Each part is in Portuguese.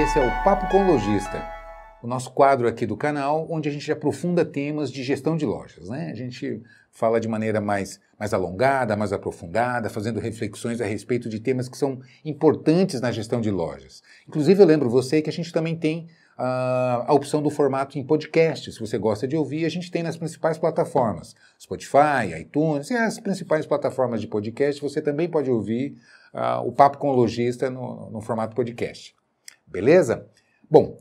esse é o Papo com Lojista, o nosso quadro aqui do canal, onde a gente aprofunda temas de gestão de lojas. Né? A gente fala de maneira mais, mais alongada, mais aprofundada, fazendo reflexões a respeito de temas que são importantes na gestão de lojas. Inclusive, eu lembro você que a gente também tem a, a opção do formato em podcast. Se você gosta de ouvir, a gente tem nas principais plataformas: Spotify, iTunes e as principais plataformas de podcast. Você também pode ouvir uh, o Papo com o Lojista no, no formato podcast. Beleza? Bom,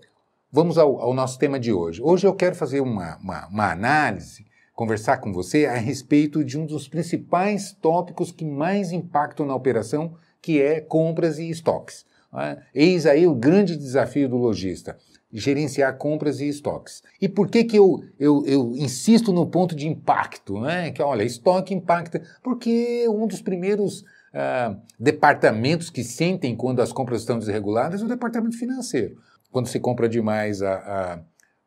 vamos ao, ao, nosso tema de hoje. Hoje eu quero fazer uma, uma, uma análise, conversar com você a respeito de um dos principais tópicos que mais impactam na operação, que é compras e estoques. É? Eis aí o grande desafio do lojista gerenciar compras e estoques. E por que, que eu, eu, eu insisto no ponto de impacto? Né? Que olha, estoque impacta, porque um dos primeiros departamentos que sentem quando as compras estão desreguladas o departamento financeiro. Quando se compra demais, a, a,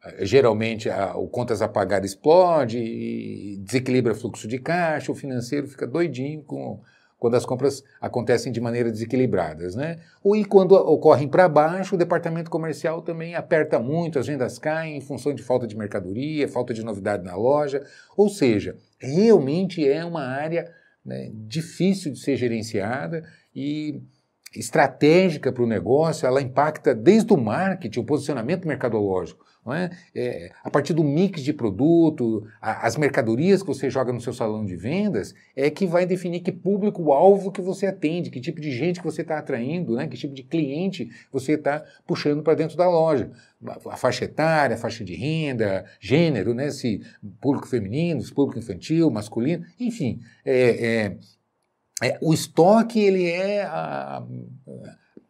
a, geralmente o contas a pagar explode, desequilibra o fluxo de caixa, o financeiro fica doidinho com quando as compras acontecem de maneira desequilibradas, né? Ou e quando ocorrem para baixo, o departamento comercial também aperta muito, as vendas caem em função de falta de mercadoria, falta de novidade na loja, ou seja, realmente é uma área né, difícil de ser gerenciada e estratégica para o negócio, ela impacta desde o marketing, o posicionamento mercadológico. É? É, a partir do mix de produto, a, as mercadorias que você joga no seu salão de vendas, é que vai definir que público-alvo que você atende, que tipo de gente que você está atraindo, né? que tipo de cliente você está puxando para dentro da loja. A faixa etária, a faixa de renda, gênero, né? se público feminino, se público infantil, masculino, enfim. É, é, é o estoque ele é a, a,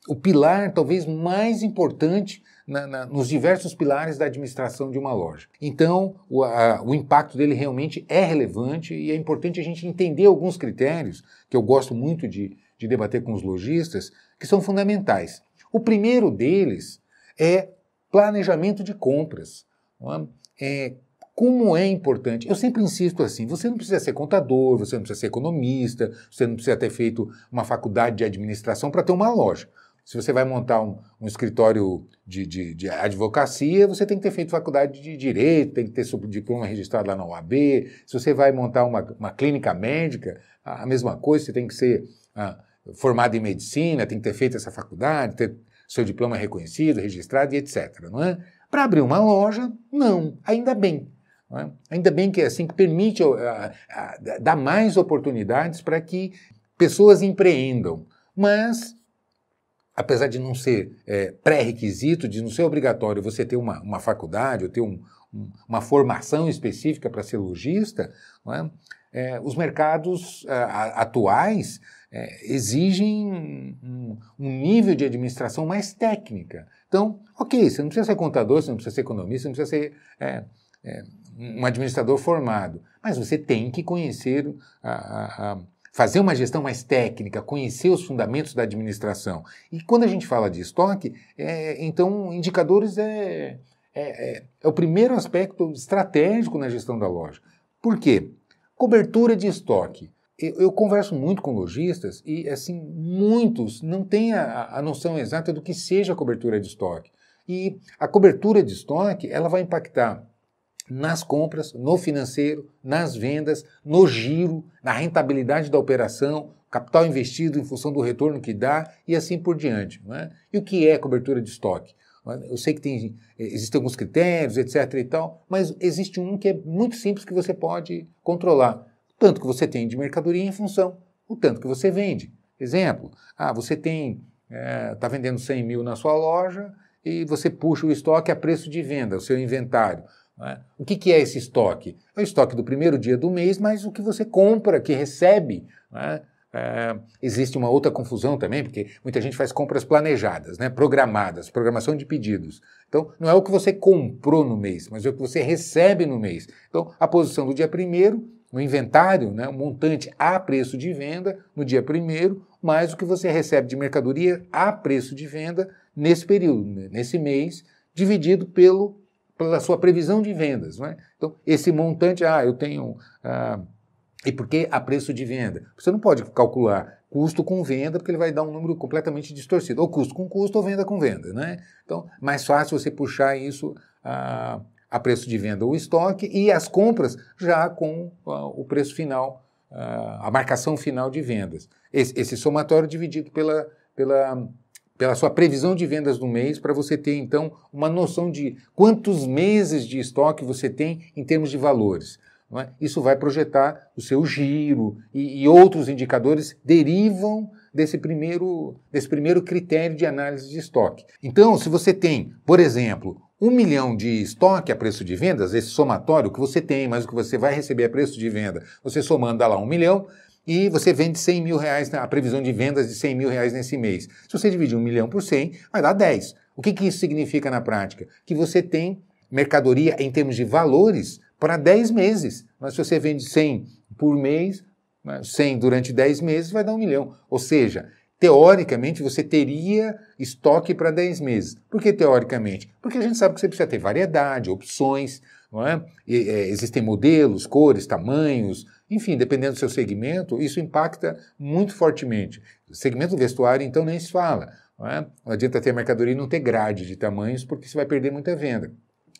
o pilar talvez mais importante na, na, nos diversos pilares da administração de uma loja. Então, o, a, o impacto dele realmente é relevante e é importante a gente entender alguns critérios que eu gosto muito de, de debater com os lojistas, que são fundamentais. O primeiro deles é planejamento de compras. É? é, como é importante. Eu sempre insisto assim: você não precisa ser contador, você não precisa ser economista, você não precisa ter feito uma faculdade de administração para ter uma loja. Se você vai montar um, um escritório de, de, de, advocacia, você tem que ter feito faculdade de direito, tem que ter seu diploma registrado lá na OAB. Se você vai montar uma, uma clínica médica, a mesma coisa, você tem que ser ah, formado em medicina, tem que ter feito essa faculdade, ter seu diploma reconhecido, registrado e etc. Não é? Para abrir uma loja, não, ainda bem. É? Ainda bem que é assim que permite uh, uh, dar mais oportunidades para que pessoas empreendam. Mas apesar de não ser é, pré-requisito, de não ser obrigatório você ter uma, uma faculdade ou ter um, um, uma formação específica para ser lojista, é? É, os mercados a, atuais é, exigem um, um, nível de administração mais técnica. Então, ok, você não precisa ser contador, você não precisa ser economista, você não precisa ser é, é, um administrador formado, mas você tem que conhecer a, a fazer uma gestão mais técnica, conhecer os fundamentos da administração. E quando a gente fala de estoque, é, então indicadores é, é, é, é o primeiro aspecto estratégico na gestão da loja. Por quê? Cobertura de estoque. Eu, converso muito com lojistas e, assim, muitos não têm a, a noção exata do que seja a cobertura de estoque. E a cobertura de estoque, ela vai impactar nas compras, no financeiro, nas vendas, no giro, na rentabilidade da operação, capital investido em função do retorno que dá e assim por diante. É? E o que é cobertura de estoque? Eu sei que tem, existem alguns critérios, etc. e tal, mas existe um que é muito simples que você pode controlar. O tanto que você tem de mercadoria em função o tanto que você vende. Exemplo, ah, você tem, está é, tá vendendo 100 mil na sua loja e você puxa o estoque a preço de venda, o seu inventário. É? O que, que, é esse estoque? É o estoque do primeiro dia do mês, mas o que você compra, que recebe. É? É, existe uma outra confusão também, porque muita gente faz compras planejadas, né, programadas, programação de pedidos. Então, não é o que você comprou no mês, mas é o que você recebe no mês. Então, a posição do dia primeiro, no inventário, né, o montante a preço de venda no dia primeiro, mais o que você recebe de mercadoria a preço de venda nesse período, né, nesse mês, dividido pelo pela sua previsão de vendas. Não é? Então, esse montante, ah, eu tenho ah, E por que a preço de venda? Você não pode calcular custo com venda, porque ele vai dar um número completamente distorcido. Ou custo com custo ou venda com venda. Né? Então, mais fácil você puxar isso a, a preço de venda ou estoque e as compras já com a, o preço final, a, a, marcação final de vendas. Esse, esse somatório dividido pela, pela, pela sua previsão de vendas do mês, para você ter então uma noção de quantos meses de estoque você tem em termos de valores. É? Isso vai projetar o seu giro e, e, outros indicadores derivam desse primeiro, desse primeiro critério de análise de estoque. Então, se você tem, por exemplo, um milhão de estoque a preço de vendas, esse somatório que você tem, mas o que você vai receber a preço de venda, você somando lá um milhão, e você vende 100 mil reais, a previsão de vendas de 100 mil reais nesse mês. Se você dividir um milhão por 100, vai dar 10. O que, que isso significa na prática? Que você tem mercadoria em termos de valores para 10 meses. Mas se você vende 100 por mês, 100 né, durante 10 meses, vai dar um milhão. Ou seja, teoricamente você teria estoque para 10 meses. Por que teoricamente? Porque a gente sabe que você precisa ter variedade, opções, não é? E, é, existem modelos, cores, tamanhos, enfim, dependendo do seu segmento, isso impacta muito fortemente. O segmento vestuário, então, nem se fala. Não, é? não adianta ter mercadoria e não ter grade de tamanhos, porque você vai perder muita venda.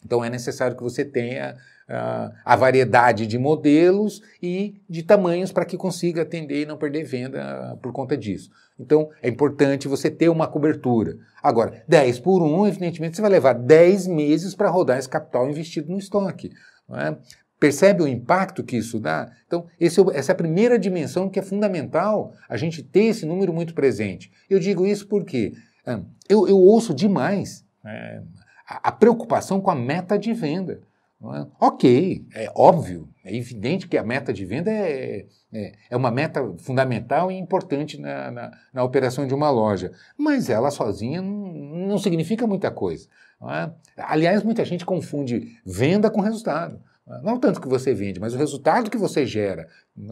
Então é necessário que você tenha uh, a variedade de modelos e de tamanhos para que consiga atender e não perder venda por conta disso. Então é importante você ter uma cobertura. Agora, 10 por 1, evidentemente, você vai levar 10 meses para rodar esse capital investido no estoque. É? Percebe o impacto que isso dá? Então, é essa é a primeira dimensão que é fundamental a gente ter esse número muito presente. Eu digo isso porque eu, eu ouço demais. É, a preocupação com a meta de venda. É? Ok, é óbvio, é evidente que a meta de venda é, é, é uma meta fundamental e importante na, na, na, operação de uma loja, mas ela sozinha não, não significa muita coisa. Aliás, muita gente confunde venda com resultado. Não tanto que você vende, mas o resultado que você gera.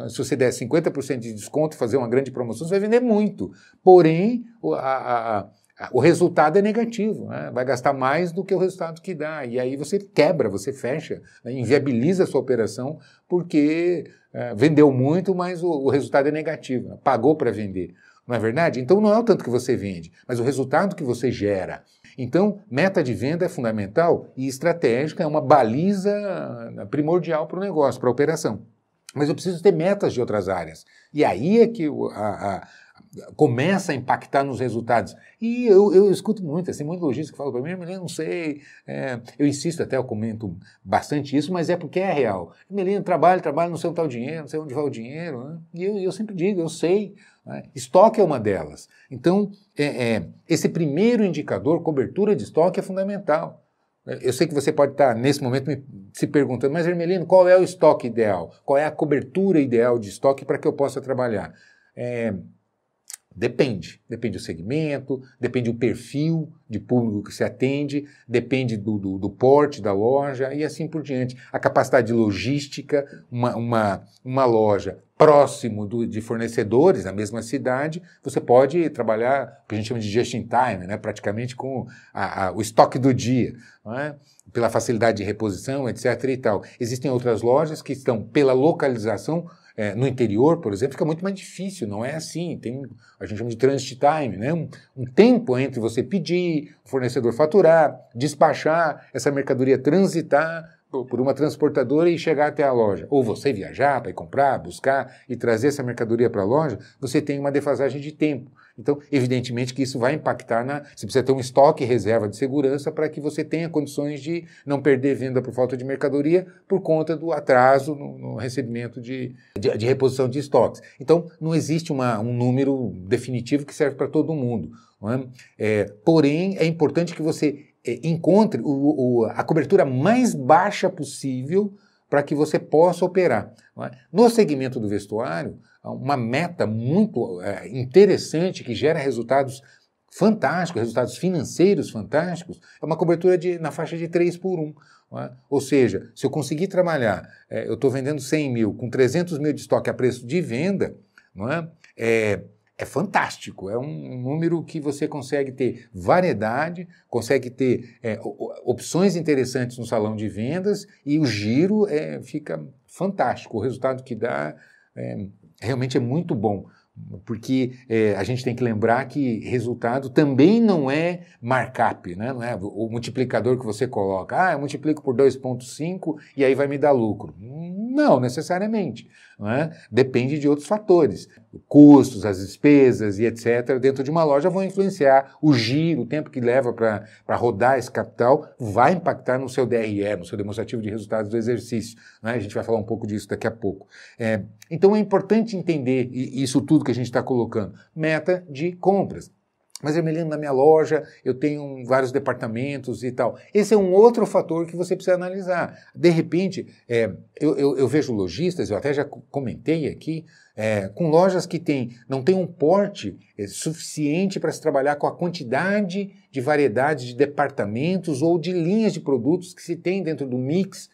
Se você der 50% de desconto e fazer uma grande promoção, você vai vender muito. Porém, a, a o resultado é negativo, né? vai gastar mais do que o resultado que dá. E aí você quebra, você fecha, né? inviabiliza a sua operação porque é, vendeu muito, mas o, o, resultado é negativo, né? pagou para vender. Não é verdade? Então não é o tanto que você vende, mas o resultado que você gera. Então, meta de venda é fundamental e estratégica, é uma baliza né, primordial para o negócio, para a operação. Mas eu preciso ter metas de outras áreas. E aí é que a, a começa a impactar nos resultados. E eu, eu escuto muito, assim, muito lojista que fala para mim, Melina, não sei, é, eu insisto até, eu comento bastante isso, mas é porque é real. Melina, trabalho, trabalho, não sei onde está o dinheiro, não sei onde vai o dinheiro. Né? E eu, eu sempre digo, eu sei, né? estoque é uma delas. Então, é, é, esse primeiro indicador, cobertura de estoque, é fundamental. Eu sei que você pode estar, nesse momento, me, se perguntando, mas Hermelino, qual é o estoque ideal? Qual é a cobertura ideal de estoque para que eu possa trabalhar? É, Depende. Depende do segmento, depende do perfil de público que se atende, depende do, do, do porte da loja e assim por diante. A capacidade de logística, uma, uma, uma loja próximo do, de fornecedores na mesma cidade, você pode trabalhar o que a gente chama de just in time, né? praticamente com a, a, o estoque do dia, é? pela facilidade de reposição, etc. e tal. Existem outras lojas que estão pela localização é, no interior, por exemplo, fica muito mais difícil, não é assim. Tem, a gente chama de transit time, né? um, um tempo entre você pedir, o fornecedor faturar, despachar, essa mercadoria transitar por uma transportadora e chegar até a loja. Ou você viajar para comprar, buscar e trazer essa mercadoria para a loja, você tem uma defasagem de tempo. Então, evidentemente que isso vai impactar na. Você precisa ter um estoque reserva de segurança para que você tenha condições de não perder venda por falta de mercadoria por conta do atraso no, no recebimento de, de, de, reposição de estoques. Então, não existe uma, um número definitivo que serve para todo mundo. É? É, porém, é importante que você encontre o, o, a cobertura mais baixa possível para que você possa operar. É? No segmento do vestuário, uma meta muito é, interessante que gera resultados fantásticos, resultados financeiros fantásticos, é uma cobertura de, na faixa de 3 por 1. É? Ou seja, se eu conseguir trabalhar, é, eu estou vendendo 100 mil com 300 mil de estoque a preço de venda, não é? É fantástico. É um número que você consegue ter variedade, consegue ter é, opções interessantes no salão de vendas e o giro é, fica fantástico. O resultado que dá é, realmente é muito bom porque é, a gente tem que lembrar que resultado também não é markup, né? não é o multiplicador que você coloca. Ah, eu multiplico por 2,5 e aí vai me dar lucro. Não, necessariamente. Não é? Depende de outros fatores. Custos, as despesas e etc. dentro de uma loja vão influenciar o giro, o tempo que leva para rodar esse capital, vai impactar no seu DRE, no seu demonstrativo de resultados do exercício. É? A gente vai falar um pouco disso daqui a pouco. É, então é importante entender isso tudo que a gente está colocando. Meta de compras. Mas, Emelino, na minha loja eu tenho vários departamentos e tal. Esse é um outro fator que você precisa analisar. De repente, é, eu, eu, eu, vejo lojistas, eu até já comentei aqui, é, com lojas que tem, não tem um porte é, suficiente para se trabalhar com a quantidade de variedade de departamentos ou de linhas de produtos que se tem dentro do mix?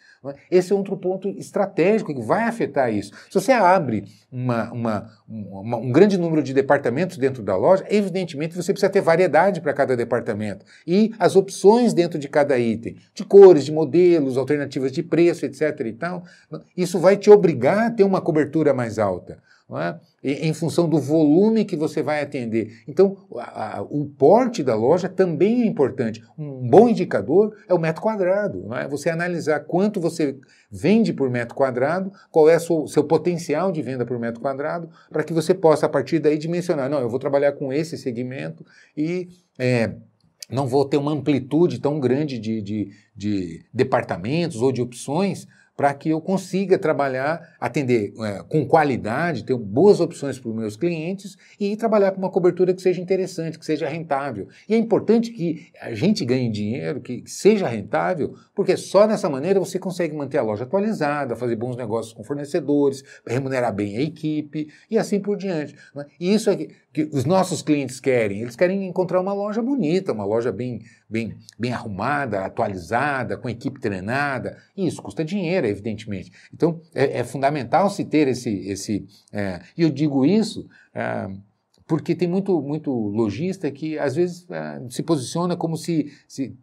Esse é outro ponto estratégico que vai afetar isso. Se você abre uma, uma, uma, um grande número de departamentos dentro da loja, evidentemente você precisa ter variedade para cada departamento e as opções dentro de cada item, de cores, de modelos, alternativas de preço, etc. E tal, isso vai te obrigar a ter uma cobertura mais alta é? Em função do volume que você vai atender. Então, a, a, o porte da loja também é importante. Um bom indicador é o metro quadrado. É? Você analisar quanto você vende por metro quadrado, qual é o seu potencial de venda por metro quadrado, para que você possa, a partir daí, dimensionar. Não, eu vou trabalhar com esse segmento e. É, não vou ter uma amplitude tão grande de, de, de departamentos ou de opções para que eu consiga trabalhar, atender é, com qualidade, ter boas opções para os meus clientes e trabalhar com uma cobertura que seja interessante, que seja rentável. E é importante que a gente ganhe dinheiro, que seja rentável, porque só dessa maneira você consegue manter a loja atualizada, fazer bons negócios com fornecedores, remunerar bem a equipe e assim por diante. Né? E isso é que, os nossos clientes querem. Eles querem encontrar uma loja bonita, uma loja bem, bem, bem arrumada, atualizada, com equipe treinada. E isso custa dinheiro, evidentemente. Então, é, é fundamental se ter esse. esse é, e eu digo isso. É, porque tem muito, muito lojista que às vezes é, se posiciona como se, se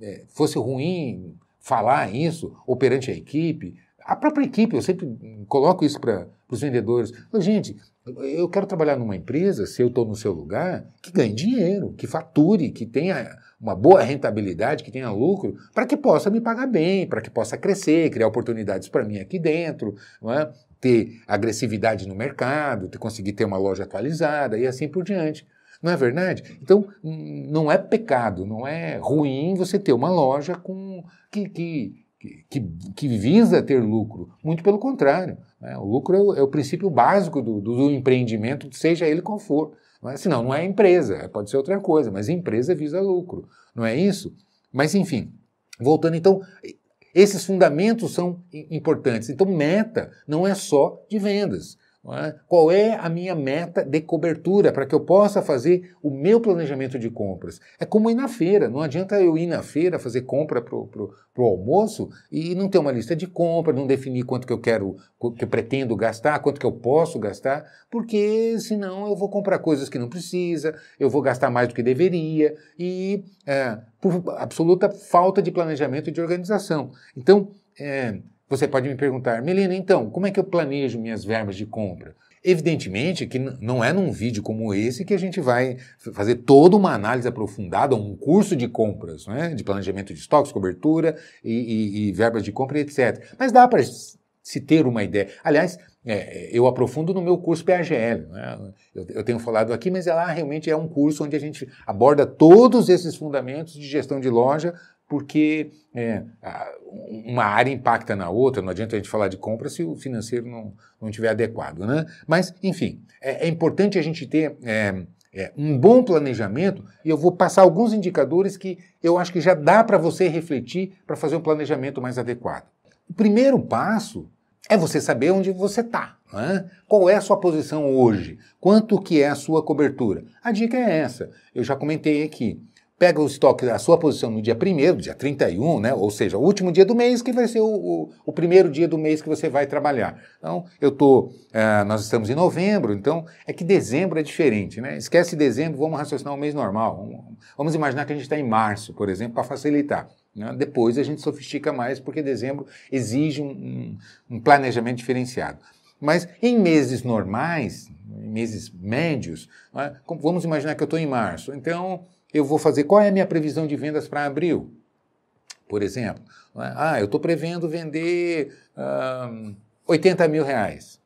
é, fosse ruim falar isso, ou perante a equipe. A própria equipe, eu sempre coloco isso para os vendedores. Gente, eu quero trabalhar numa empresa, se eu estou no seu lugar, que ganhe dinheiro, que fature, que tenha uma boa rentabilidade, que tenha lucro, para que possa me pagar bem, para que possa crescer, criar oportunidades para mim aqui dentro, é? ter agressividade no mercado, ter, conseguir ter uma loja atualizada e assim por diante. Não é verdade? Então, não é pecado, não é ruim você ter uma loja com que, que que, que, visa ter lucro. Muito pelo contrário. Né? O lucro é o, é o princípio básico do, do, empreendimento, seja ele qual for. É? Senão, não é empresa, pode ser outra coisa, mas empresa visa lucro. Não é isso? Mas, enfim, voltando então, esses fundamentos são importantes. Então, meta não é só de vendas. É? Qual é a minha meta de cobertura para que eu possa fazer o meu planejamento de compras? É como ir na feira. Não adianta eu ir na feira fazer compra para o almoço e não ter uma lista de compra, não definir quanto que eu quero, que eu pretendo gastar, quanto que eu posso gastar, porque senão eu vou comprar coisas que não precisa, eu vou gastar mais do que deveria e é, por absoluta falta de planejamento e de organização. Então, é, você pode me perguntar, Melina, então, como é que eu planejo minhas verbas de compra? Evidentemente que não é num vídeo como esse que a gente vai fazer toda uma análise aprofundada, um curso de compras, né? de planejamento de estoques, cobertura e, e, e verbas de compra, etc. Mas dá para se ter uma ideia. Aliás, é, eu aprofundo no meu curso PAGL. Né? Eu, eu, tenho falado aqui, mas lá realmente é um curso onde a gente aborda todos esses fundamentos de gestão de loja porque é, uma área impacta na outra, não adianta a gente falar de compra se o financeiro não, não estiver adequado. Né? Mas, enfim, é, é importante a gente ter é, é, um bom planejamento e eu vou passar alguns indicadores que eu acho que já dá para você refletir para fazer um planejamento mais adequado. O primeiro passo é você saber onde você está. Né? Qual é a sua posição hoje? Quanto que é a sua cobertura? A dica é essa. Eu já comentei aqui pega o estoque da sua posição no dia 1 dia 31, né? ou seja, o último dia do mês, que vai ser o, o, o primeiro dia do mês que você vai trabalhar. Então, eu tô, uh, nós estamos em novembro, então é que dezembro é diferente. Né? Esquece dezembro, vamos raciocinar o mês normal. Vamos imaginar que a gente está em março, por exemplo, para facilitar. Né? Depois a gente sofistica mais, porque dezembro exige um, um planejamento diferenciado. Mas em meses normais, em meses médios, é? vamos imaginar que eu estou em março, então eu vou fazer qual é a minha previsão de vendas para abril, por exemplo. É? Ah, eu estou prevendo vender 80 mil reais.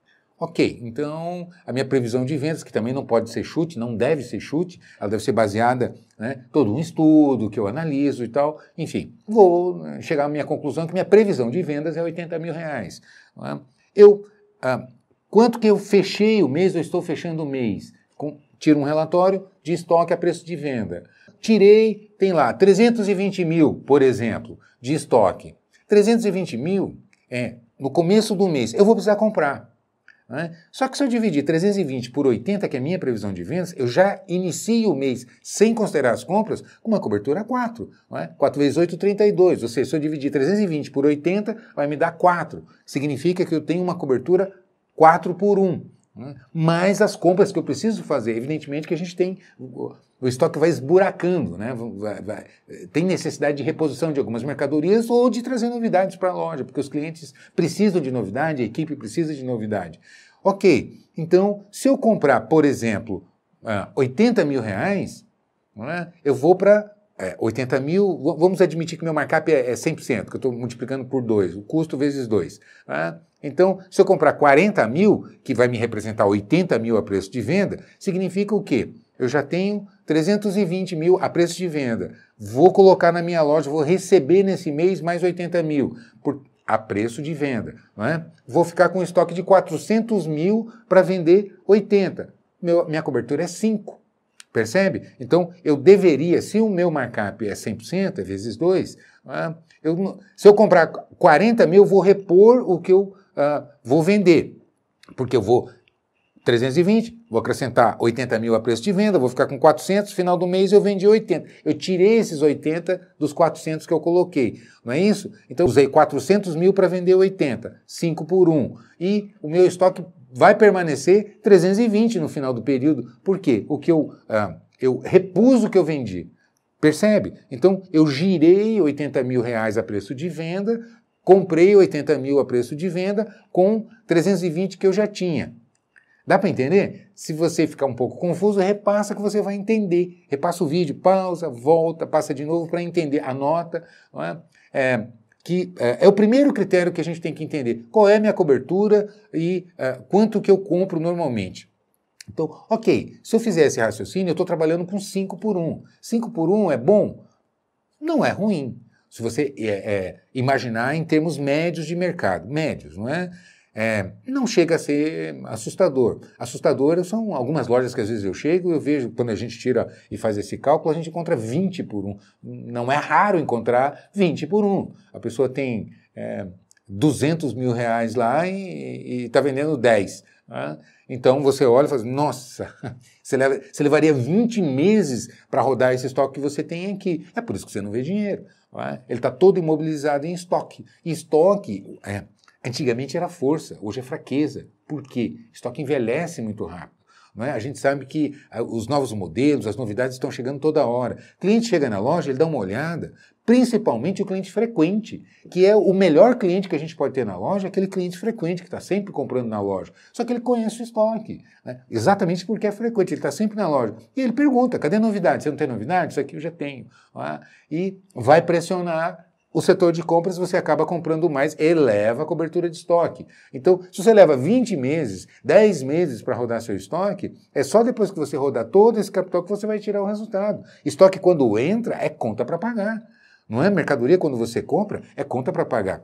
Ok, então a minha previsão de vendas, que também não pode ser chute, não deve ser chute, ela deve ser baseada né, todo um estudo que eu analiso e tal. Enfim, vou né, chegar à minha conclusão que minha previsão de vendas é 80 mil reais. É? Eu, ah, quanto que eu fechei o mês, eu estou fechando o mês? Tiro um relatório de estoque a preço de venda. Tirei, tem lá, 320 mil, por exemplo, de estoque. 320 mil é no começo do mês, eu vou precisar comprar. Né? Só que se eu dividir 320 por 80, que é a minha previsão de vendas, eu já inicio o mês, sem considerar as compras, com uma cobertura 4. Né? 4 vezes 8, 32. Ou seja, se eu dividir 320 por 80, vai me dar 4. Significa que eu tenho uma cobertura 4 por 1. Né? Mais as compras que eu preciso fazer. Evidentemente que a gente tem o estoque vai esburacando, né? Vai, vai, tem necessidade de reposição de algumas mercadorias ou de trazer novidades para a loja, porque os clientes precisam de novidade, a equipe precisa de novidade. Ok, então se eu comprar, por exemplo, 80 ah, mil reais, é? eu vou para é, 80 mil, vamos admitir que meu markup é, 100%, é que eu estou multiplicando por 2, o custo vezes 2. É? Então, se eu comprar 40 mil, que vai me representar 80 mil a preço de venda, significa o quê? Eu já tenho 320 mil a preço de venda. Vou colocar na minha loja, vou receber nesse mês mais 80 mil por, a preço de venda. Não é? Vou ficar com um estoque de 400 mil para vender 80. Meu, minha cobertura é 5. Percebe? Então, eu deveria, se o meu markup é 100%, é vezes 2, é? eu, se eu comprar 40 mil, eu vou repor o que eu uh, vou vender. Porque eu vou 320, vou acrescentar 80 mil a preço de venda, vou ficar com 400, final do mês eu vendi 80. Eu tirei esses 80 dos 400 que eu coloquei, não é isso? Então usei 400 mil para vender 80, 5 por 1. E o meu estoque vai permanecer 320 no final do período. Por quê? O que eu, ah, eu repus o que eu vendi. Percebe? Então eu girei 80 mil reais a preço de venda, comprei 80 mil a preço de venda com 320 que eu já tinha. Dá para entender? Se você ficar um pouco confuso, repassa que você vai entender. Repassa o vídeo, pausa, volta, passa de novo para entender. Anota. É? É, que é, é, o primeiro critério que a gente tem que entender. Qual é a minha cobertura e é, quanto que eu compro normalmente. Então, ok, se eu fizer esse raciocínio, eu estou trabalhando com 5 por 1. 5 por 1 é bom? Não é ruim. Se você é, é, imaginar em termos médios de mercado, médios, não é? É, não chega a ser assustador. Assustador são algumas lojas que às vezes eu chego eu vejo, quando a gente tira e faz esse cálculo, a gente encontra 20 por 1. Não é raro encontrar 20 por 1. A pessoa tem é, 200 mil reais lá e está vendendo 10. Né? Então você olha e fala, nossa, você, leva, você levaria 20 meses para rodar esse estoque que você tem aqui. É por isso que você não vê dinheiro. Não é? Ele está todo imobilizado em estoque. E estoque, é, Antigamente era força, hoje é fraqueza. Por quê? Estoque envelhece muito rápido. É? A gente sabe que ah, os novos modelos, as novidades estão chegando toda hora. O cliente chega na loja, ele dá uma olhada, principalmente o cliente frequente, que é o melhor cliente que a gente pode ter na loja, aquele cliente frequente que está sempre comprando na loja. Só que ele conhece o estoque, né? exatamente porque é frequente, ele está sempre na loja. E ele pergunta: cadê a novidade? Você não tem novidade? Isso aqui eu já tenho. É? E vai pressionar o setor de compras você acaba comprando mais, eleva a cobertura de estoque. Então, se você leva 20 meses, 10 meses para rodar seu estoque, é só depois que você rodar todo esse capital que você vai tirar o resultado. Estoque, quando entra, é conta para pagar. Não é mercadoria quando você compra, é conta para pagar.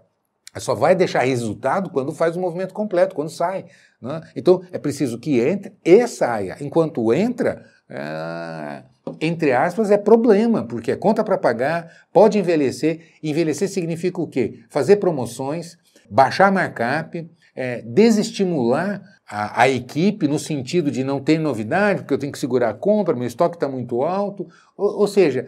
Só vai deixar resultado quando faz o movimento completo, quando sai. Né? Então, é preciso que entre e saia. Enquanto entra, é entre aspas, é problema, porque é conta para pagar, pode envelhecer. Envelhecer significa o quê? Fazer promoções, baixar markup, é, desestimular a, a, equipe no sentido de não ter novidade, porque eu tenho que segurar a compra, meu estoque está muito alto. Ou, ou, seja,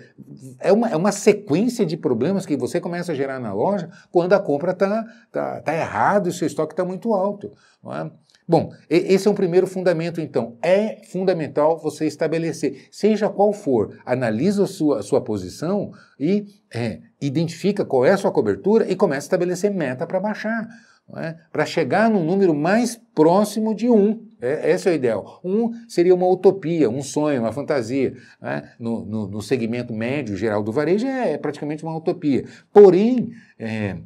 é uma, é uma sequência de problemas que você começa a gerar na loja quando a compra está tá, tá errada e o seu estoque está muito alto. É? Bom, esse é um primeiro fundamento, então. É fundamental você estabelecer, seja qual for, analisa a sua, a sua posição e é, identifica qual é a sua cobertura e começa a estabelecer meta para baixar. É? para chegar num número mais próximo de um. É, esse é o ideal. Um seria uma utopia, um sonho, uma fantasia. É? No, no, no, segmento médio geral do varejo é, é praticamente uma utopia. Porém, é,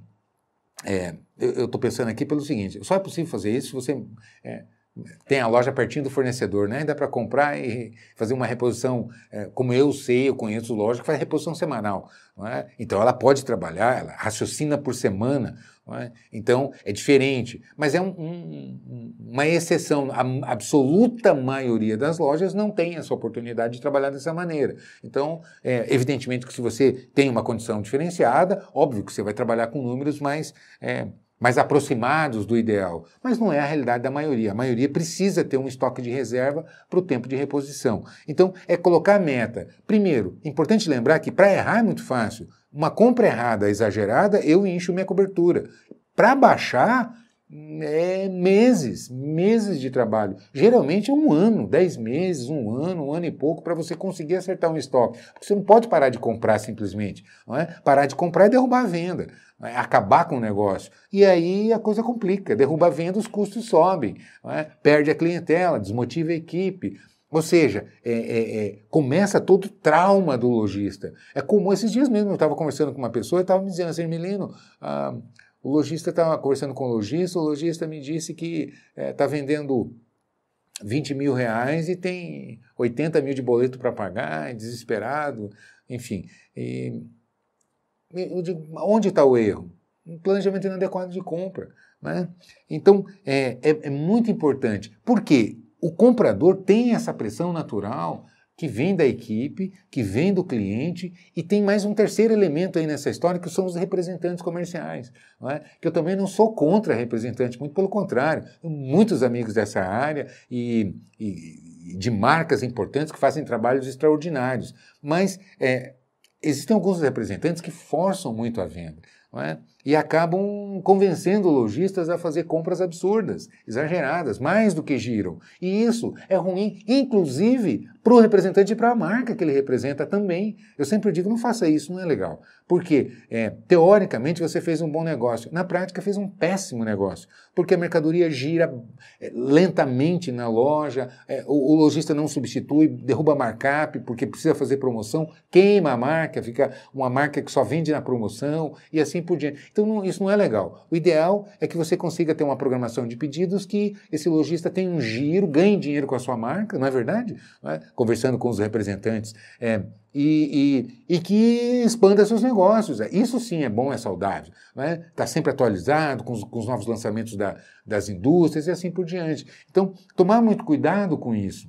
é, eu estou pensando aqui pelo seguinte: só é possível fazer isso se você tem a loja pertinho do fornecedor, né? Dá para comprar e fazer uma reposição, é, como eu sei, eu conheço loja que faz reposição semanal. É? Então ela pode trabalhar, ela raciocina por semana. É? Então é diferente, mas é um, um, uma exceção. A absoluta maioria das lojas não tem essa oportunidade de trabalhar dessa maneira. Então, é, evidentemente que se você tem uma condição diferenciada, óbvio que você vai trabalhar com números mais é, mais aproximados do ideal, mas não é a realidade da maioria. A maioria precisa ter um estoque de reserva para o tempo de reposição. Então, é colocar a meta. Primeiro, importante lembrar que para errar é muito fácil. Uma compra errada, exagerada, eu encho minha cobertura. Para baixar, é meses, meses de trabalho. Geralmente é um ano, dez meses, um ano, um ano e pouco para você conseguir acertar um estoque. Porque você não pode parar de comprar simplesmente. Não é? Parar de comprar é derrubar a venda, é? acabar com o negócio. E aí a coisa complica. Derruba a venda, os custos sobem, é? perde a clientela, desmotiva a equipe. Ou seja, é, é, é, começa todo o trauma do lojista. É como esses dias mesmo, eu estava conversando com uma pessoa e estava me dizendo assim, Milino, ah, o lojista estava conversando com o lojista, o lojista me disse que está vendendo 20 mil reais e tem 80 mil de boleto para pagar, desesperado, enfim. E, eu digo, onde está o erro? Um planejamento inadequado de compra. Né? Então, é, é, é muito importante. Por quê? O comprador tem essa pressão natural que vem da equipe, que vem do cliente, e tem mais um terceiro elemento aí nessa história, que são os representantes comerciais. É? Que eu também não sou contra representantes, muito pelo contrário. Muitos amigos dessa área e, e, de marcas importantes que fazem trabalhos extraordinários. Mas é, existem alguns representantes que forçam muito a venda. É? E acabam convencendo lojistas a fazer compras absurdas, exageradas, mais do que giram. E isso é ruim, inclusive para o representante e para a marca que ele representa também. Eu sempre digo, não faça isso, não é legal. Porque, é, teoricamente, você fez um bom negócio. Na prática, fez um péssimo negócio. Porque a mercadoria gira é, lentamente na loja, é, o, o lojista não substitui, derruba markup porque precisa fazer promoção, queima a marca, fica uma marca que só vende na promoção e assim por diante. Então, não, isso não é legal. O ideal é que você consiga ter uma programação de pedidos que esse lojista tenha um giro, ganhe dinheiro com a sua marca, não é verdade? Não é? conversando com os representantes, é, e, e, e, que expanda seus negócios. Isso sim é bom, é saudável. Está? Tá sempre atualizado com os, com os novos lançamentos da, das indústrias e assim por diante. Então, tomar muito cuidado com isso.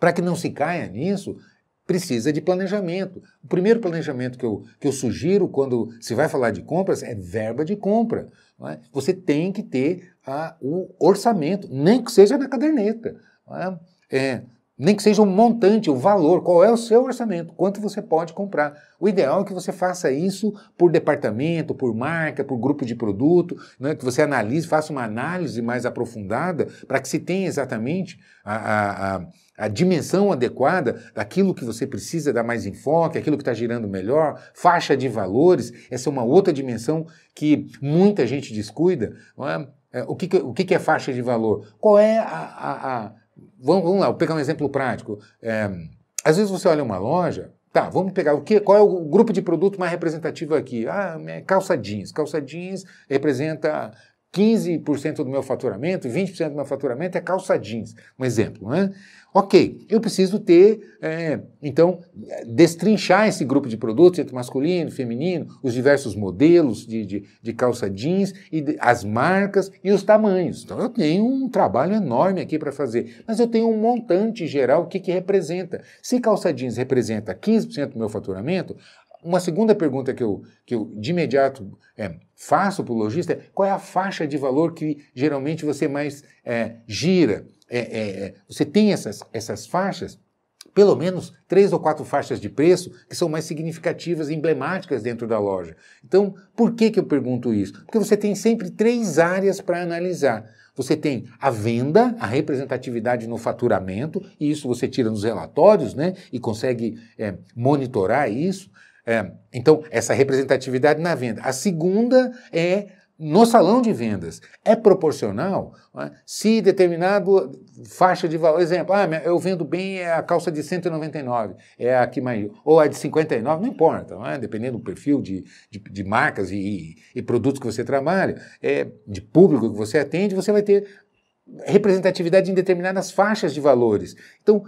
Para que não se caia nisso, precisa de planejamento. O primeiro planejamento que eu, que eu sugiro quando se vai falar de compras é verba de compra. É? Você tem que ter o orçamento, nem que seja na caderneta. É? É, nem que seja um montante, o valor, qual é o seu orçamento, quanto você pode comprar. O ideal é que você faça isso por departamento, por marca, por grupo de produto, né? que você analise, faça uma análise mais aprofundada para que se tenha exatamente a, a, a, a, dimensão adequada daquilo que você precisa dar mais enfoque, aquilo que está girando melhor, faixa de valores, essa é uma outra dimensão que muita gente descuida. É? É, o, que, o que é faixa de valor? Qual é a Vamos, vamos lá, vou pegar um exemplo prático. É, às vezes você olha uma loja, tá, vamos pegar o que, qual é o grupo de produto mais representativo aqui? Ah, é calça jeans. Calça jeans representa 15% do meu faturamento, 20% do meu faturamento é calça jeans. Um exemplo, né? Ok, eu preciso ter, é, então, destrinchar esse grupo de produtos entre masculino, feminino, os diversos modelos de, de, de calça jeans, e de, as marcas e os tamanhos. Então, eu tenho um trabalho enorme aqui para fazer, mas eu tenho um montante geral, o que, que representa. Se calça jeans representa 15% do meu faturamento, uma segunda pergunta que eu, que eu de imediato é, faço para o lojista é qual é a faixa de valor que geralmente você mais é, gira? É, é, é, você tem essas, essas faixas? Pelo menos três ou quatro faixas de preço que são mais significativas e emblemáticas dentro da loja. Então, por que, que eu pergunto isso? Porque você tem sempre três áreas para analisar. Você tem a venda, a representatividade no faturamento, e isso você tira nos relatórios, né? E consegue é, monitorar isso. É, então, essa representatividade na venda. A segunda é no salão de vendas é proporcional é? se determinado faixa de valor, exemplo, ah, eu vendo bem é a calça de 199, é a que mais, ou a de 59, não importa, não é? dependendo do perfil de, de, de marcas e, e, produtos que você trabalha, é, de público que você atende, você vai ter representatividade em determinadas faixas de valores. Então,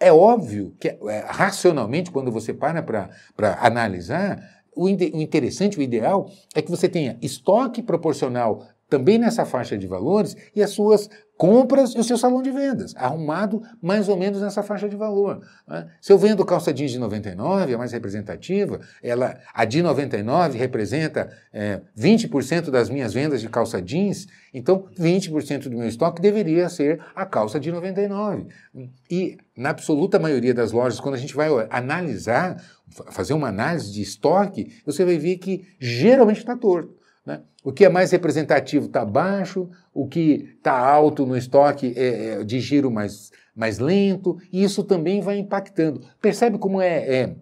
é óbvio que, é, racionalmente, quando você para para analisar, o, interessante, o ideal, é que você tenha estoque proporcional também nessa faixa de valores e as suas compras e o seu salão de vendas, arrumado mais ou menos nessa faixa de valor. Né? Se eu vendo calça jeans de 99, a mais representativa, ela, a de 99 representa é, 20% das minhas vendas de calça jeans, então 20% do meu estoque deveria ser a calça de 99. E na absoluta maioria das lojas, quando a gente vai analisar, fazer uma análise de estoque, você vai ver que geralmente está torto. Né? O que é mais representativo está baixo, o que está alto no estoque é, é, de giro mais, mais lento, e isso também vai impactando. Percebe como é, é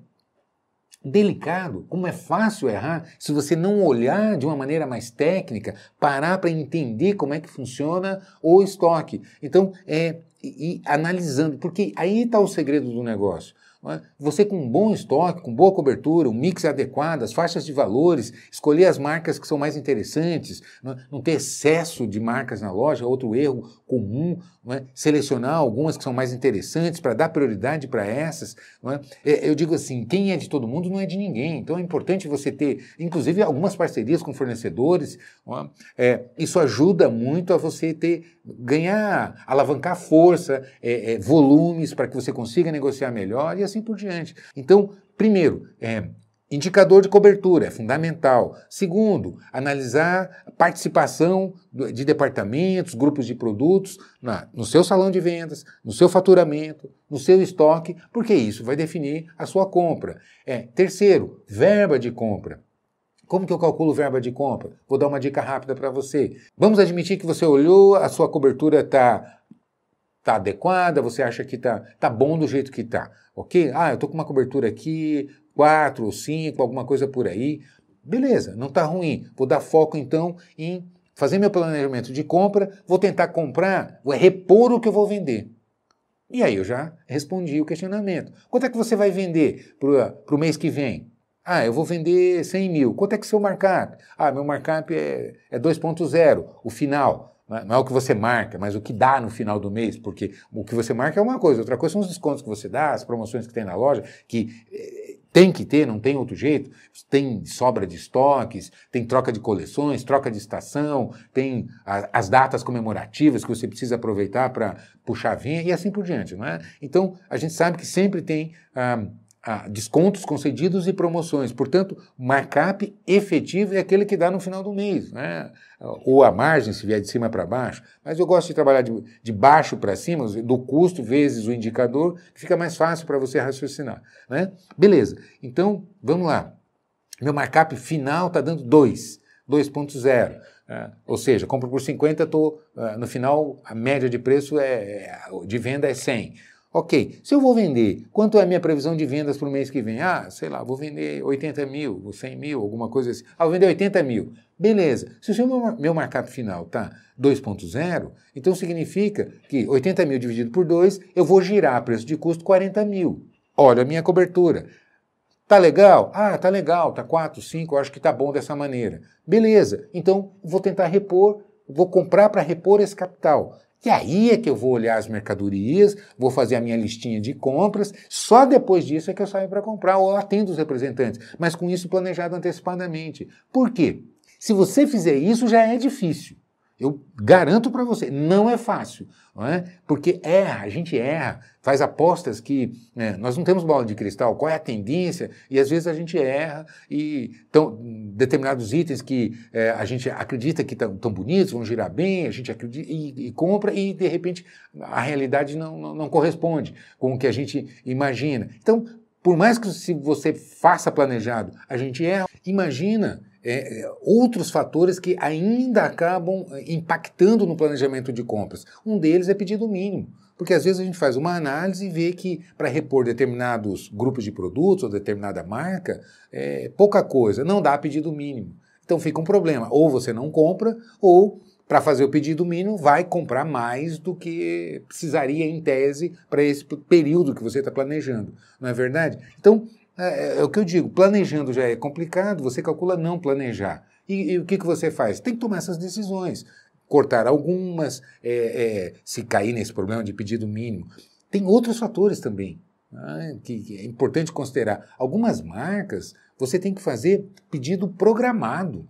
delicado, como é fácil errar se você não olhar de uma maneira mais técnica, parar para entender como é que funciona o estoque. Então, é, e, e analisando, porque aí está o segredo do negócio. É? Você com um bom estoque, com boa cobertura, um mix adequado, as faixas de valores, escolher as marcas que são mais interessantes, não é? ter excesso de marcas na loja, outro erro comum, é? selecionar algumas que são mais interessantes para dar prioridade para essas. Eu digo assim, quem é de todo mundo não é de ninguém, então é importante você ter, inclusive, algumas parcerias com fornecedores. Isso ajuda muito a você ter, ganhar, alavancar força, é, é, volumes para que você consiga negociar melhor e assim por diante. Então, primeiro, é, Indicador de cobertura é fundamental. Segundo, analisar participação de departamentos, grupos de produtos na, no seu salão de vendas, no seu faturamento, no seu estoque, porque isso vai definir a sua compra. É, terceiro, verba de compra. Como que eu calculo verba de compra? Vou dar uma dica rápida para você. Vamos admitir que você olhou, a sua cobertura está tá adequada, você acha que está tá bom do jeito que está, ok? Ah, eu estou com uma cobertura aqui, 4 ou 5, alguma coisa por aí. Beleza, não está ruim. Vou dar foco então em fazer meu planejamento de compra, vou tentar comprar, vou repor o que eu vou vender. E aí eu já respondi o questionamento. Quanto é que você vai vender para o mês que vem? Ah, eu vou vender 100 mil. Quanto é que seu markup? Ah, meu markup é, é 2.0, o final. É, não é o que você marca, mas o que dá no final do mês, porque o que você marca é uma coisa, outra coisa são os descontos que você dá, as promoções que tem na loja, que eh, tem que ter, não tem outro jeito. Tem sobra de estoques, tem troca de coleções, troca de estação, tem a, as datas comemorativas que você precisa aproveitar para puxar a vinha e assim por diante, não é? Então, a gente sabe que sempre tem. Ah, descontos concedidos e promoções. Portanto, markup efetivo é aquele que dá no final do mês, né? ou a margem, se vier de cima para baixo. Mas eu gosto de trabalhar de, de baixo para cima, do custo vezes o indicador, que fica mais fácil para você raciocinar. Né? Beleza, então vamos lá. Meu markup final está dando 2, 2.0. É, ou seja, compro por 50, tô, uh, no final a média de preço é, é de venda é 100. Ok, se eu vou vender, quanto é a minha previsão de vendas para o mês que vem? Ah, sei lá, vou vender 80 mil, 100 mil, alguma coisa assim. Ah, vou vender 80 mil. Beleza. Se o seu meu markup final está 2.0, então significa que 80 mil dividido por 2, eu vou girar preço de custo 40 mil. Olha a minha cobertura. Tá legal? Ah, tá legal, tá 4, 5, eu acho que tá bom dessa maneira. Beleza. Então, vou tentar repor, vou comprar para repor esse capital. E aí é que eu vou olhar as mercadorias, vou fazer a minha listinha de compras, só depois disso é que eu saio para comprar ou atendo os representantes, mas com isso planejado antecipadamente. Por quê? Se você fizer isso, já é difícil. Eu garanto para você, não é fácil, não é? porque erra, a gente erra, faz apostas que né, nós não temos bola de cristal, qual é a tendência, e às vezes a gente erra, e então, determinados itens que é, a gente acredita que estão bonitos, vão girar bem, a gente acredita e, e compra, e de repente a realidade não, não, não corresponde com o que a gente imagina. Então, por mais que se você faça planejado, a gente erra, imagina é, é, outros fatores que ainda acabam é, impactando no planejamento de compras. Um deles é pedido mínimo, porque às vezes a gente faz uma análise e vê que para repor determinados grupos de produtos ou determinada marca, é pouca coisa, não dá pedido mínimo. Então fica um problema. Ou você não compra, ou para fazer o pedido mínimo, vai comprar mais do que precisaria em tese para esse período que você está planejando. Não é verdade? Então, é, é, o que eu digo, planejando já é complicado, você calcula não planejar. E, e o que, que você faz? Tem que tomar essas decisões. Cortar algumas, é, é, se cair nesse problema de pedido mínimo. Tem outros fatores também né, que, que é importante considerar. Algumas marcas você tem que fazer pedido programado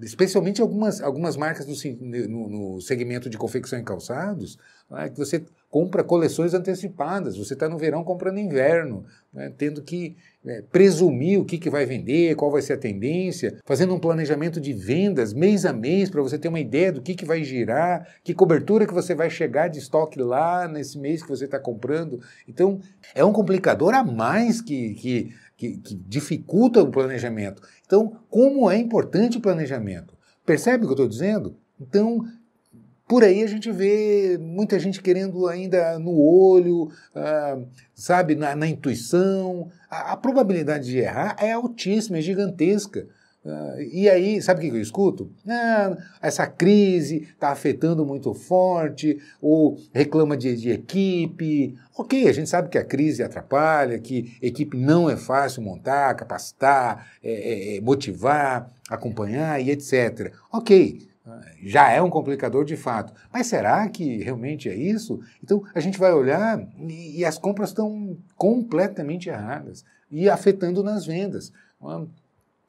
especialmente algumas, algumas marcas no, no, segmento de confecção em calçados, né, que você compra coleções antecipadas, você está no verão comprando inverno, né, tendo que é, presumir o que, que vai vender, qual vai ser a tendência, fazendo um planejamento de vendas mês a mês para você ter uma ideia do que, que vai girar, que cobertura que você vai chegar de estoque lá nesse mês que você está comprando. Então, é um complicador a mais que, que que, que dificulta o planejamento. Então, como é importante o planejamento? Percebe o que eu estou dizendo? Então, por aí a gente vê muita gente querendo ainda no olho, ah, sabe, na, na intuição. A, a, probabilidade de errar é altíssima, é gigantesca. Uh, e aí, sabe o que eu escuto? Ah, essa crise está afetando muito forte, ou reclama de, de, equipe. Ok, a gente sabe que a crise atrapalha, que equipe não é fácil montar, capacitar, é, é, é motivar, acompanhar e etc. Ok, já é um complicador de fato. Mas será que realmente é isso? Então a gente vai olhar e, e as compras estão completamente erradas e afetando nas vendas.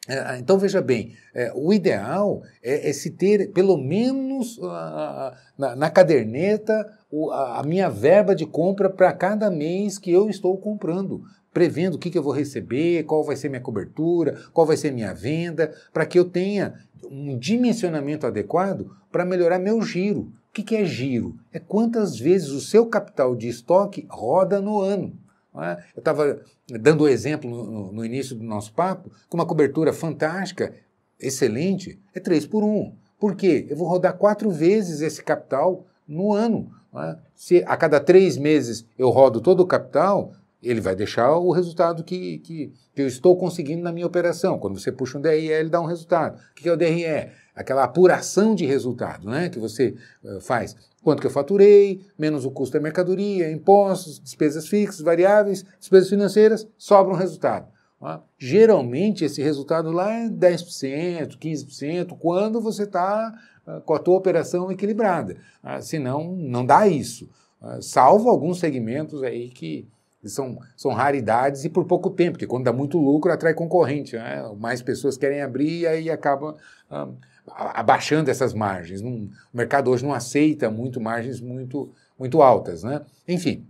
É, então, veja bem, é, o ideal é, é, se ter, pelo menos uh, na, na, caderneta, a, minha verba de compra para cada mês que eu estou comprando, prevendo o que, eu vou receber, qual vai ser minha cobertura, qual vai ser minha venda, para que eu tenha um dimensionamento adequado para melhorar meu giro. O que é giro? É quantas vezes o seu capital de estoque roda no ano. É? Eu estava dando o exemplo no, no, início do nosso papo, com uma cobertura fantástica, excelente, é 3 por 1. Por quê? Eu vou rodar quatro vezes esse capital no ano. É? Se a cada três meses eu rodo todo o capital, ele vai deixar o resultado que, que, que, eu estou conseguindo na minha operação. Quando você puxa um DRE, ele dá um resultado. O que é o DRE? Aquela apuração de resultado né, que você uh, faz. Quanto que eu faturei, menos o custo da mercadoria, impostos, despesas fixas, variáveis, despesas financeiras, sobra um resultado. Geralmente esse resultado lá é 10%, 15%, quando você está uh, com a tua operação equilibrada. Uh, senão, não dá isso. Uh, salvo alguns segmentos aí que são, são raridades e por pouco tempo, porque quando dá muito lucro atrai concorrente, né? mais pessoas querem abrir e aí acaba abaixando essas margens. O mercado hoje não aceita muito margens muito, muito altas. Né? Enfim,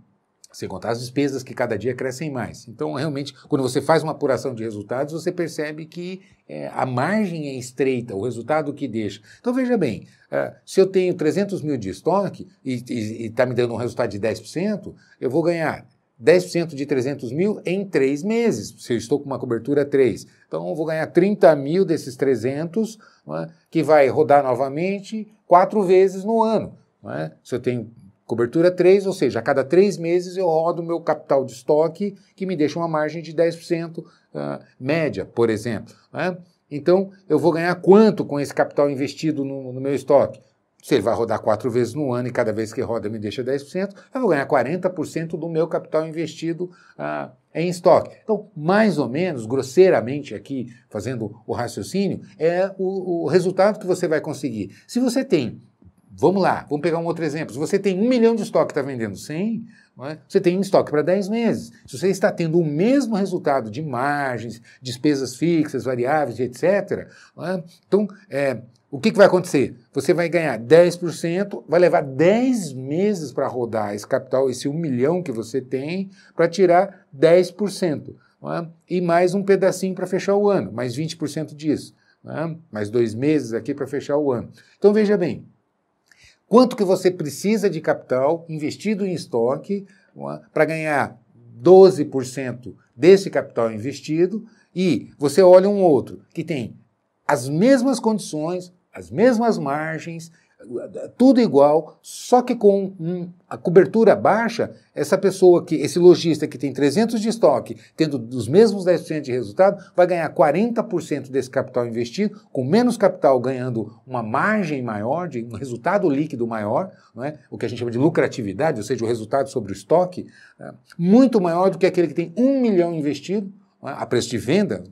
sem contar as despesas que cada dia crescem mais. Então, realmente, quando você faz uma apuração de resultados, você percebe que é, a margem é estreita, o resultado que deixa. Então, veja bem, uh, se eu tenho 300 mil de estoque e está me dando um resultado de 10%, eu vou ganhar 10% de 300 mil em três meses, se eu estou com uma cobertura 3. Então, eu vou ganhar 30 mil desses 300, é? que vai rodar novamente quatro vezes no ano. É? Se eu tenho cobertura 3, ou seja, a cada três meses eu rodo o meu capital de estoque, que me deixa uma margem de 10% uh, ah, média, por exemplo. É? Então, eu vou ganhar quanto com esse capital investido no, no meu estoque? Se ele vai rodar quatro vezes no ano e cada vez que roda me deixa 10%, eu vou ganhar 40% do meu capital investido ah, em estoque. Então, mais ou menos, grosseiramente aqui, fazendo o raciocínio, é o, o resultado que você vai conseguir. Se você tem, vamos lá, vamos pegar um outro exemplo. Se você tem um milhão de estoque e está vendendo 100, é? você tem um estoque para 10 meses. Se você está tendo o mesmo resultado de margens, despesas fixas, variáveis, etc., é? então, é, o que, que vai acontecer? Você vai ganhar 10%, vai levar 10 meses para rodar esse capital, esse 1 milhão que você tem, para tirar 10%. É? E mais um pedacinho para fechar o ano, mais 20% disso. É? Mais dois meses aqui para fechar o ano. Então veja bem, quanto que você precisa de capital investido em estoque é? para ganhar 12% desse capital investido e você olha um outro que tem as mesmas condições, as mesmas margens, tudo igual, só que com um, a cobertura baixa, essa pessoa que, esse lojista que tem 300 de estoque, tendo os mesmos 10% de resultado, vai ganhar 40% desse capital investido, com menos capital ganhando uma margem maior, de um resultado líquido maior, não é? o que a gente chama de lucratividade, ou seja, o resultado sobre o estoque, é, muito maior do que aquele que tem um milhão investido, é? a preço de venda,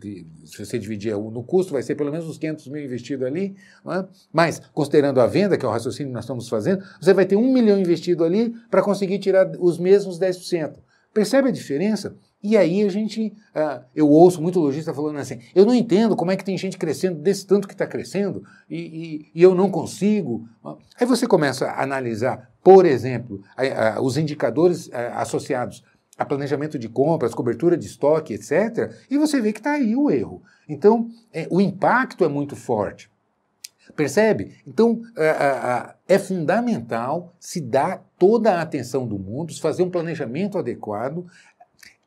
se você dividir no custo, vai ser pelo menos uns 500 mil investido ali, é? mas considerando a venda, que é o raciocínio que nós estamos fazendo, você vai ter um milhão investido ali para conseguir tirar os mesmos 10%. Percebe a diferença? E aí a gente, uh, eu ouço muito lojista falando assim, eu não entendo como é que tem gente crescendo desse tanto que está crescendo e, e, e, eu não consigo. Aí você começa a analisar, por exemplo, a, a, os indicadores a, eh, associados a planejamento de compras, cobertura de estoque, etc., e você vê que está aí o erro. Então, é, o impacto é muito forte. Percebe? Então, é fundamental se dar toda a atenção do mundo, se fazer um planejamento adequado,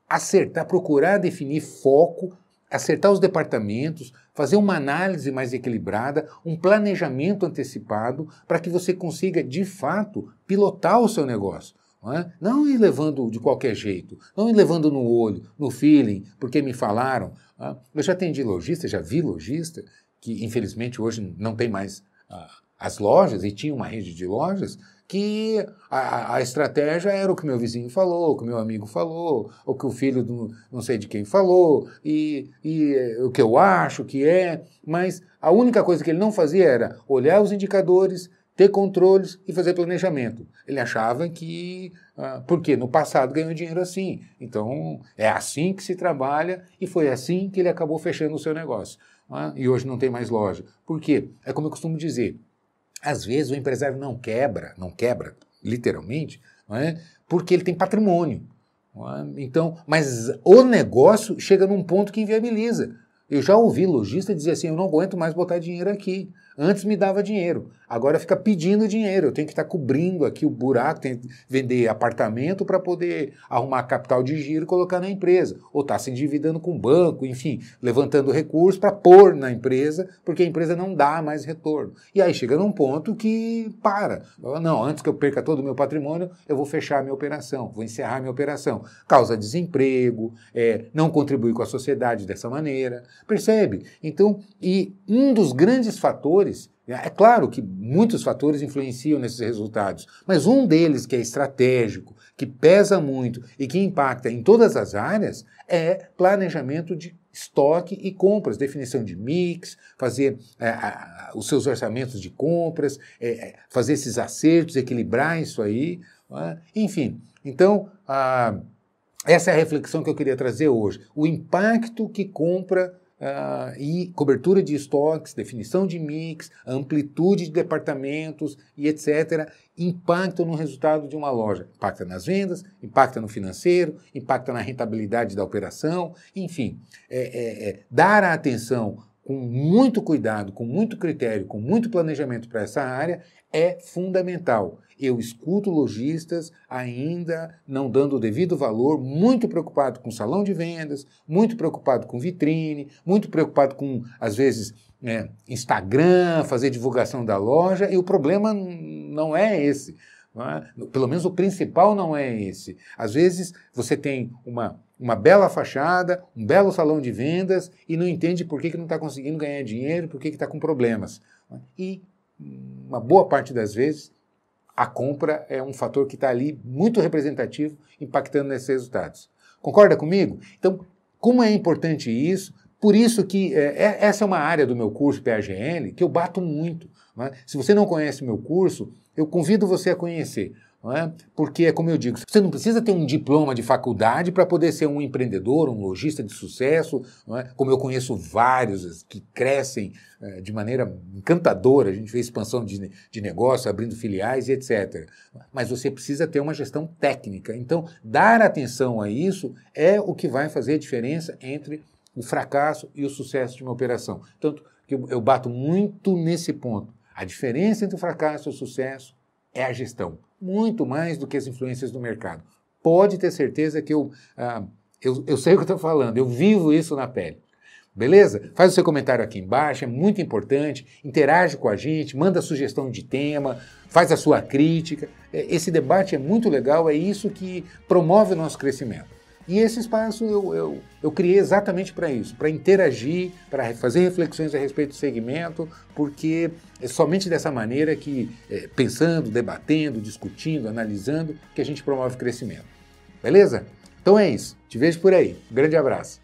acertar, procurar definir foco, acertar os departamentos, fazer uma análise mais equilibrada, um planejamento antecipado, para que você consiga, de fato, pilotar o seu negócio. Não, é? não ir levando de qualquer jeito, não ir levando no olho, no feeling, porque me falaram. É? Eu já atendi lojista, já vi lojista, que infelizmente hoje não tem mais ah, as lojas, e tinha uma rede de lojas, que a, a, estratégia era o que meu vizinho falou, o que meu amigo falou, o que o filho do não sei de quem falou, e, e o que eu acho que é, mas a única coisa que ele não fazia era olhar os indicadores, ter controles e fazer planejamento. Ele achava que, ah, porque no passado ganhou dinheiro assim, então é assim que se trabalha e foi assim que ele acabou fechando o seu negócio. Ah, e hoje não tem mais loja. Por quê? É como eu costumo dizer, às vezes o empresário não quebra, não quebra, literalmente, é? porque ele tem patrimônio. É? Então, mas o negócio chega num ponto que inviabiliza. Eu já ouvi lojista dizer assim: eu não aguento mais botar dinheiro aqui. Antes me dava dinheiro, agora fica pedindo dinheiro. Eu tenho que estar cobrindo aqui o buraco, tenho que vender apartamento para poder arrumar capital de giro e colocar na empresa. Ou está se endividando com o banco, enfim, levantando recursos para pôr na empresa, porque a empresa não dá mais retorno. E aí chega num ponto que para. Não, antes que eu perca todo o meu patrimônio, eu vou fechar a minha operação, vou encerrar a minha operação. Causa desemprego, é, não contribui com a sociedade dessa maneira. Percebe? Então, e um dos grandes fatores. É claro que muitos fatores influenciam nesses resultados, mas um deles que é estratégico, que pesa muito e que impacta em todas as áreas é planejamento de estoque e compras, definição de mix, fazer é, os seus orçamentos de compras, é, é, fazer esses acertos, equilibrar isso aí, é? enfim. Então, essa é a reflexão que eu queria trazer hoje. O impacto que compra Uh, e cobertura de estoques, definição de mix, amplitude de departamentos e etc., impactam no resultado de uma loja. Impacta nas vendas, impacta no financeiro, impacta na rentabilidade da operação, enfim, é, é, é, dar a atenção com muito cuidado, com muito critério, com muito planejamento para essa área é fundamental eu escuto lojistas ainda não dando o devido valor, muito preocupado com salão de vendas, muito preocupado com vitrine, muito preocupado com, às vezes, é, Instagram, fazer divulgação da loja, e o problema não é esse. Não é? Pelo menos o principal não é esse. Às vezes você tem uma, uma bela fachada, um belo salão de vendas e não entende por que, que não está conseguindo ganhar dinheiro, por que está com problemas. E uma boa parte das vezes a compra é um fator que está ali muito representativo, impactando nesses resultados. Concorda comigo? Então, como é importante isso? Por isso que é, é essa é uma área do meu curso PAGL que eu bato muito. É? Se você não conhece o meu curso, eu convido você a conhecer. Não é? Porque é como eu digo, você não precisa ter um diploma de faculdade para poder ser um empreendedor, um lojista de sucesso, é? como eu conheço vários que crescem é, de maneira encantadora, a gente fez expansão de, de negócio, abrindo filiais e etc. Mas você precisa ter uma gestão técnica. Então, dar atenção a isso é o que vai fazer a diferença entre o fracasso e o sucesso de uma operação. Tanto que eu, eu bato muito nesse ponto. A diferença entre o fracasso e o sucesso é a gestão muito mais do que as influências do mercado. Pode ter certeza que eu, ah, eu, eu sei o que estou falando, eu vivo isso na pele. Beleza? Faz o seu comentário aqui embaixo, é muito importante. Interage com a gente, manda sugestão de tema, faz a sua crítica. É, esse debate é muito legal, é isso que promove o nosso crescimento. E esse espaço eu, eu, eu criei exatamente para isso, para interagir, para fazer reflexões a respeito do segmento, porque é somente dessa maneira que, é, pensando, debatendo, discutindo, analisando, que a gente promove crescimento. Beleza? Então é isso. Te vejo por aí. Grande abraço.